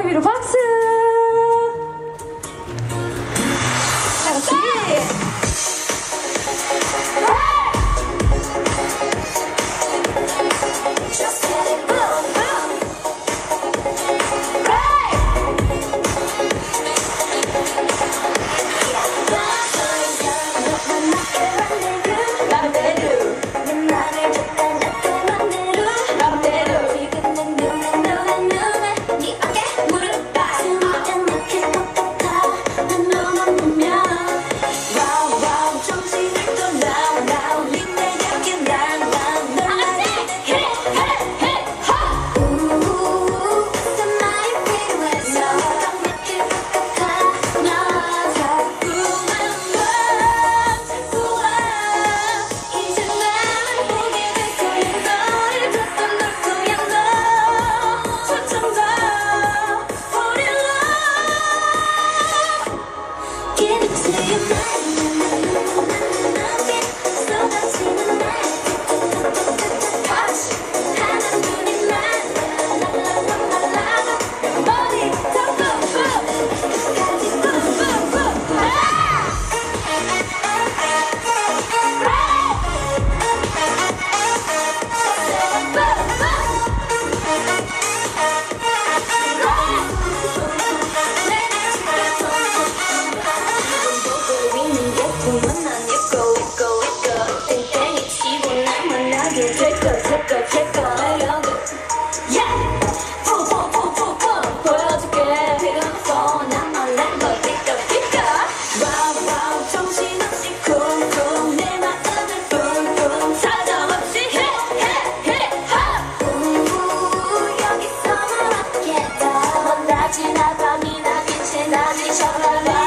머리 위로 박수! 지나밤이 나 빛에 나니 저라라